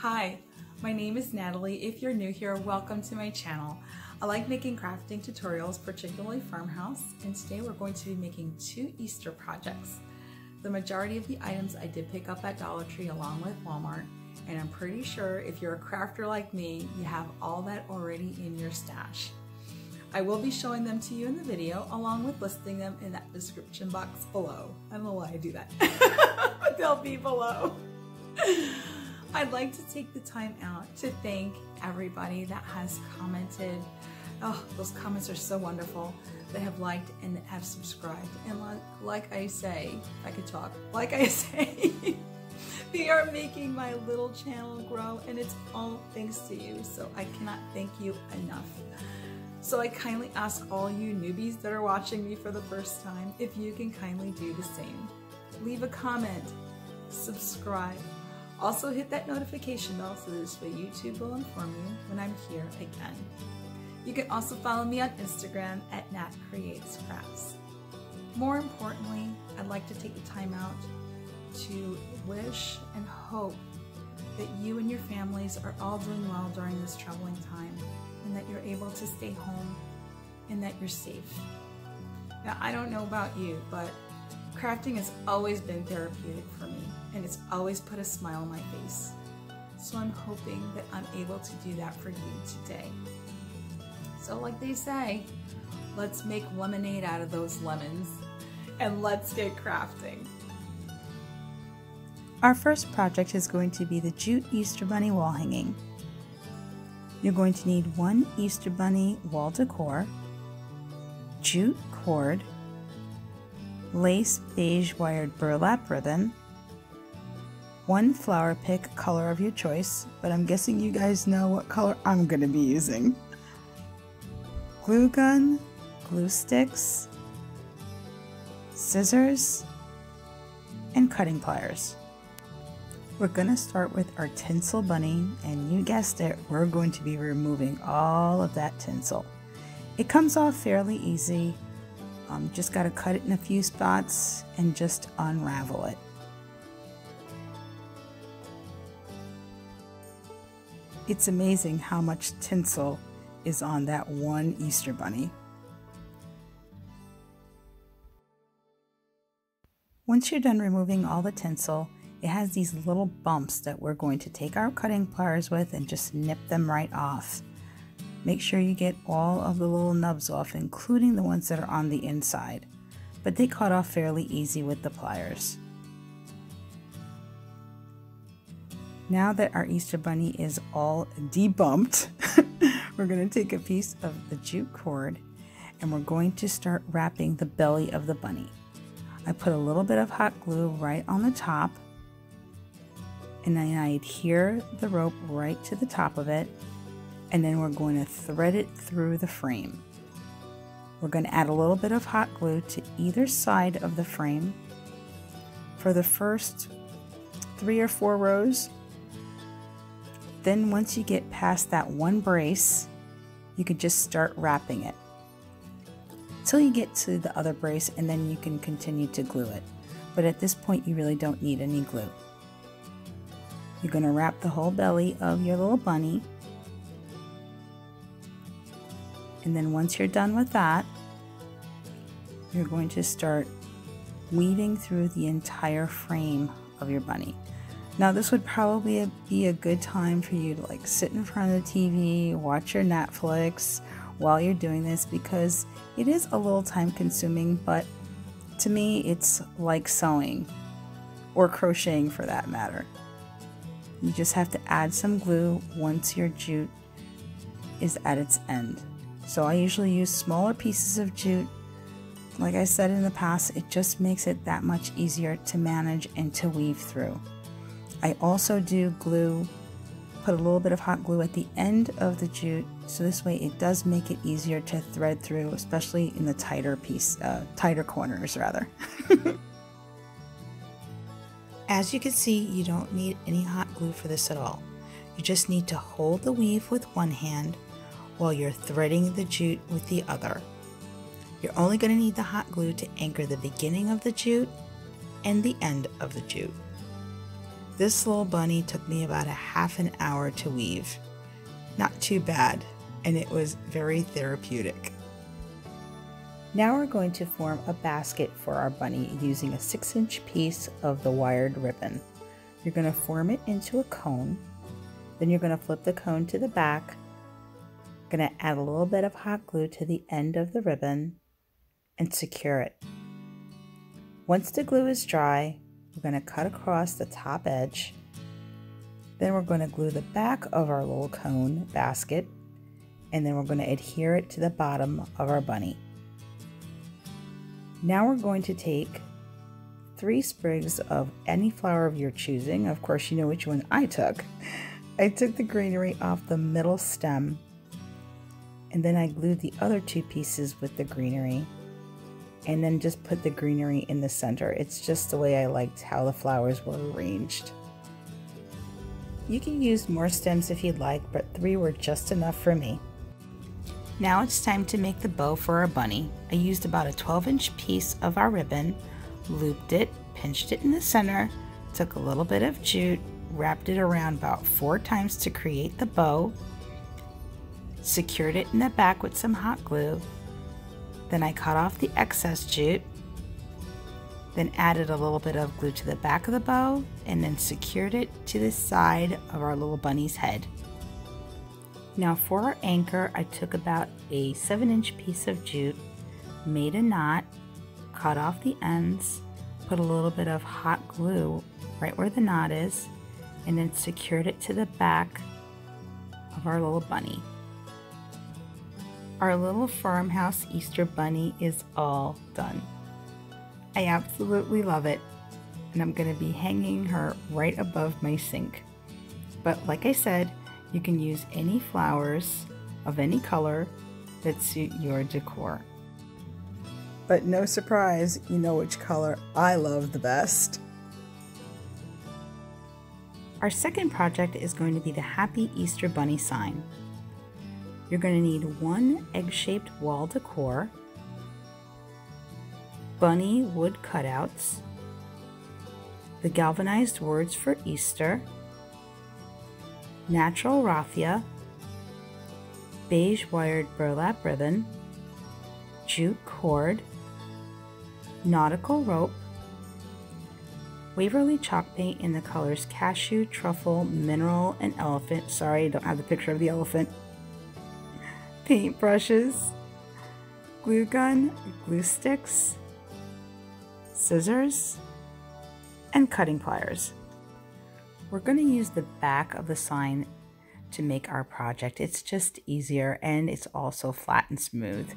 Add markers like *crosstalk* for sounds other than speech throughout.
Hi, my name is Nathalie. If you're new here, welcome to my channel. I like making crafting tutorials, particularly farmhouse, and today we're going to be making two Easter projects. The majority of the items I did pick up at Dollar Tree along with Walmart, and I'm pretty sure if you're a crafter like me, you have all that already in your stash. I will be showing them to you in the video along with listing them in that description box below. I don't know why I do that, but they'll be below. I'd like to take the time out to thank everybody that has commented. Oh, those comments are so wonderful. That have liked and have subscribed. And like, like I say, I could talk, like I *laughs* say, they are making my little channel grow and it's all thanks to you. So I cannot thank you enough. So I kindly ask all you newbies that are watching me for the first time if you can kindly do the same. Leave a comment, subscribe, also hit that notification bell so this way YouTube will inform you when I'm here again. You can also follow me on Instagram at Nat Creates Crafts. More importantly, I'd like to take the time out to wish and hope that you and your families are all doing well during this troubling time and that you're able to stay home and that you're safe. Now, I don't know about you, but crafting has always been therapeutic for me and it's always put a smile on my face. So I'm hoping that I'm able to do that for you today. So like they say, let's make lemonade out of those lemons and let's get crafting. Our first project is going to be the jute Easter Bunny wall hanging. You're going to need one Easter Bunny wall decor, jute cord, lace beige wired burlap ribbon, one flower pick color of your choice, but I'm guessing you guys know what color I'm going to be using. Glue gun, glue sticks, scissors, and cutting pliers. We're going to start with our tinsel bunny, and you guessed it, we're going to be removing all of that tinsel. It comes off fairly easy, um, just got to cut it in a few spots and just unravel it. It's amazing how much tinsel is on that one Easter bunny. Once you're done removing all the tinsel, it has these little bumps that we're going to take our cutting pliers with and just nip them right off. Make sure you get all of the little nubs off, including the ones that are on the inside, but they cut off fairly easy with the pliers. Now that our Easter Bunny is all debumped, *laughs* we're going to take a piece of the jute cord and we're going to start wrapping the belly of the bunny. I put a little bit of hot glue right on the top and then I adhere the rope right to the top of it and then we're going to thread it through the frame. We're going to add a little bit of hot glue to either side of the frame. For the first three or four rows, then once you get past that one brace, you can just start wrapping it until you get to the other brace and then you can continue to glue it. But at this point, you really don't need any glue. You're going to wrap the whole belly of your little bunny. And then once you're done with that, you're going to start weaving through the entire frame of your bunny. Now, this would probably be a good time for you to like sit in front of the TV, watch your Netflix while you're doing this because it is a little time consuming, but to me, it's like sewing or crocheting for that matter. You just have to add some glue once your jute is at its end. So I usually use smaller pieces of jute. Like I said in the past, it just makes it that much easier to manage and to weave through. I also do glue, put a little bit of hot glue at the end of the jute, so this way it does make it easier to thread through, especially in the tighter piece, uh, tighter corners rather. *laughs* As you can see, you don't need any hot glue for this at all. You just need to hold the weave with one hand while you're threading the jute with the other. You're only going to need the hot glue to anchor the beginning of the jute and the end of the jute. This little bunny took me about a half an hour to weave. Not too bad, and it was very therapeutic. Now we're going to form a basket for our bunny using a 6 inch piece of the wired ribbon. You're going to form it into a cone. Then you're going to flip the cone to the back. Going to add a little bit of hot glue to the end of the ribbon and secure it. Once the glue is dry, we're going to cut across the top edge. Then we're going to glue the back of our little cone basket and then we're going to adhere it to the bottom of our bunny. Now we're going to take three sprigs of any flower of your choosing. Of course, you know which one I took. I took the greenery off the middle stem and then I glued the other two pieces with the greenery and then just put the greenery in the center. It's just the way I liked how the flowers were arranged. You can use more stems if you'd like, but three were just enough for me. Now it's time to make the bow for our bunny. I used about a 12 inch piece of our ribbon, looped it, pinched it in the center, took a little bit of jute, wrapped it around about four times to create the bow, secured it in the back with some hot glue, then I cut off the excess jute, then added a little bit of glue to the back of the bow, and then secured it to the side of our little bunny's head. Now for our anchor, I took about a 7 inch piece of jute, made a knot, cut off the ends, put a little bit of hot glue right where the knot is, and then secured it to the back of our little bunny. Our little farmhouse Easter bunny is all done. I absolutely love it, and I'm going to be hanging her right above my sink. But like I said, you can use any flowers of any color that suit your decor. But no surprise, you know which color I love the best. Our second project is going to be the Happy Easter Bunny sign. You're going to need one egg-shaped wall decor, bunny wood cutouts, the galvanized words for Easter, natural raffia, beige wired burlap ribbon, jute cord, nautical rope, Waverly chalk paint in the colors cashew, truffle, mineral, and elephant. Sorry, I don't have the picture of the elephant. Paint brushes, glue gun, glue sticks, scissors, and cutting pliers. We're going to use the back of the sign to make our project. It's just easier and it's also flat and smooth.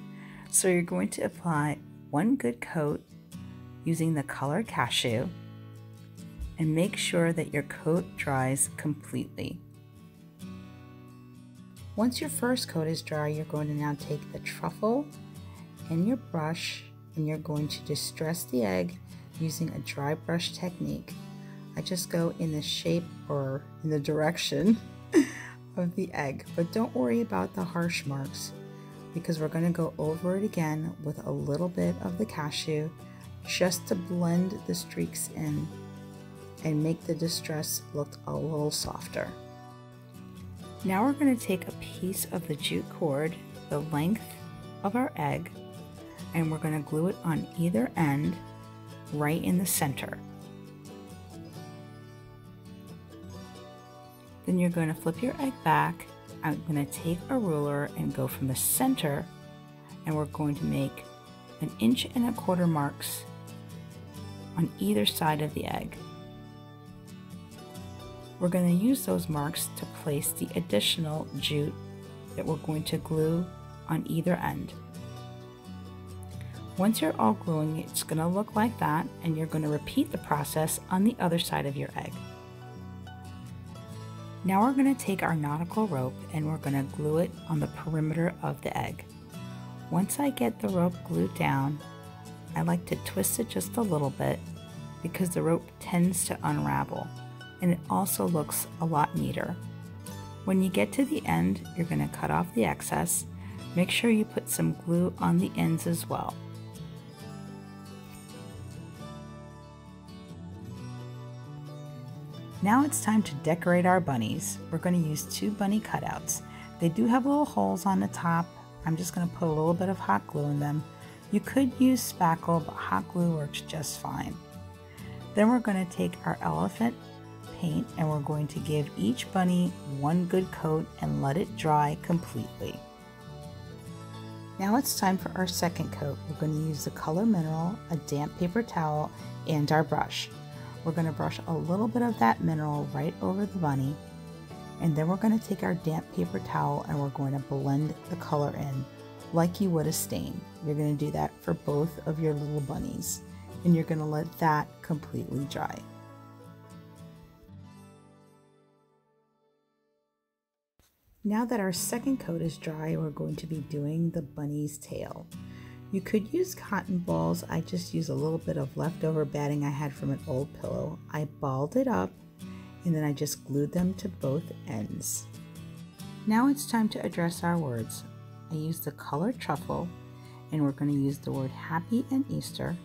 So you're going to apply one good coat using the color cashew and make sure that your coat dries completely. Once your first coat is dry, you're going to now take the truffle and your brush and you're going to distress the egg using a dry brush technique. I just go in the shape or in the direction *laughs* of the egg, but don't worry about the harsh marks because we're going to go over it again with a little bit of the cashew just to blend the streaks in and make the distress look a little softer. Now we're going to take a piece of the jute cord, the length of our egg, and we're going to glue it on either end right in the center. Then you're going to flip your egg back. I'm going to take a ruler and go from the center and we're going to make an inch and a quarter marks on either side of the egg. We're going to use those marks to place the additional jute that we're going to glue on either end. Once you're all gluing, it's going to look like that and you're going to repeat the process on the other side of your egg. Now we're going to take our nautical rope and we're going to glue it on the perimeter of the egg. Once I get the rope glued down, I like to twist it just a little bit because the rope tends to unravel and it also looks a lot neater. When you get to the end, you're going to cut off the excess. Make sure you put some glue on the ends as well. Now it's time to decorate our bunnies. We're going to use two bunny cutouts. They do have little holes on the top. I'm just going to put a little bit of hot glue in them. You could use spackle, but hot glue works just fine. Then we're going to take our elephant paint and we're going to give each bunny one good coat and let it dry completely. Now it's time for our second coat. We're going to use the color mineral, a damp paper towel, and our brush. We're going to brush a little bit of that mineral right over the bunny and then we're going to take our damp paper towel and we're going to blend the color in like you would a stain. You're going to do that for both of your little bunnies and you're going to let that completely dry. Now that our second coat is dry, we're going to be doing the bunny's tail. You could use cotton balls. I just used a little bit of leftover batting I had from an old pillow. I balled it up and then I just glued them to both ends. Now it's time to address our words. I used the color truffle and we're going to use the word happy and Easter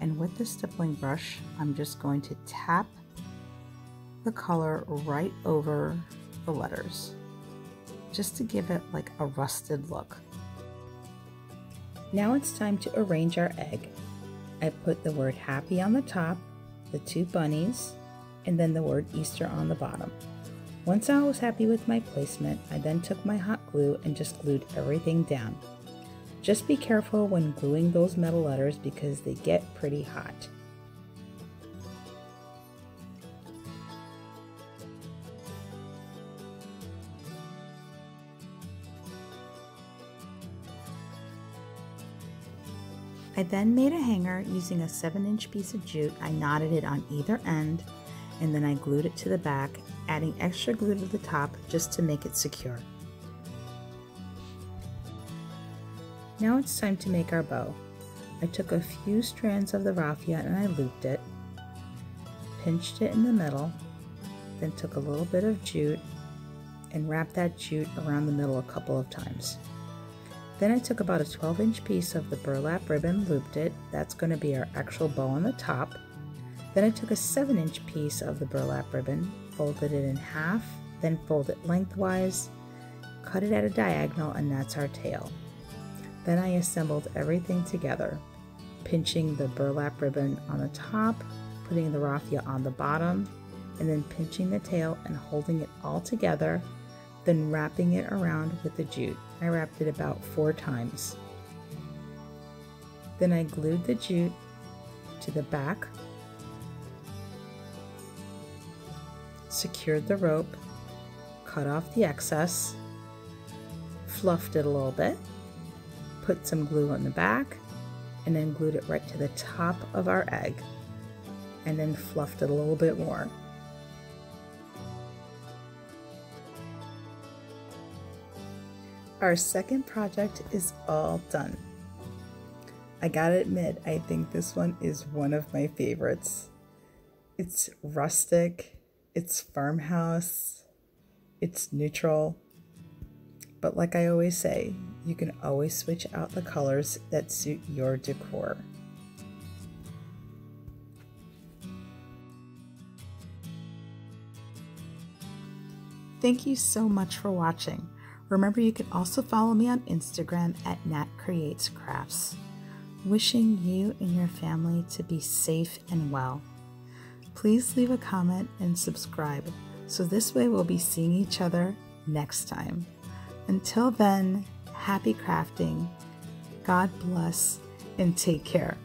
and with the stippling brush I'm just going to tap the color right over the letters just to give it like a rusted look. Now it's time to arrange our egg. I put the word happy on the top, the two bunnies, and then the word Easter on the bottom. Once I was happy with my placement, I then took my hot glue and just glued everything down. Just be careful when gluing those metal letters because they get pretty hot. I then made a hanger using a 7 inch piece of jute. I knotted it on either end and then I glued it to the back, adding extra glue to the top just to make it secure. Now it's time to make our bow. I took a few strands of the raffia and I looped it, pinched it in the middle, then took a little bit of jute and wrapped that jute around the middle a couple of times. Then I took about a 12 inch piece of the burlap ribbon, looped it, that's going to be our actual bow on the top, then I took a 7 inch piece of the burlap ribbon, folded it in half, then fold it lengthwise, cut it at a diagonal, and that's our tail. Then I assembled everything together, pinching the burlap ribbon on the top, putting the raffia on the bottom, and then pinching the tail and holding it all together, then wrapping it around with the jute. I wrapped it about four times. Then I glued the jute to the back secured the rope, cut off the excess, fluffed it a little bit, put some glue on the back, and then glued it right to the top of our egg, and then fluffed it a little bit more. Our second project is all done. I gotta admit, I think this one is one of my favorites. It's rustic, it's farmhouse, it's neutral. But like I always say, you can always switch out the colors that suit your decor. Thank you so much for watching. Remember, you can also follow me on Instagram at Nat Creates Crafts. Wishing you and your family to be safe and well. Please leave a comment and subscribe so this way we'll be seeing each other next time. Until then, happy crafting, God bless, and take care.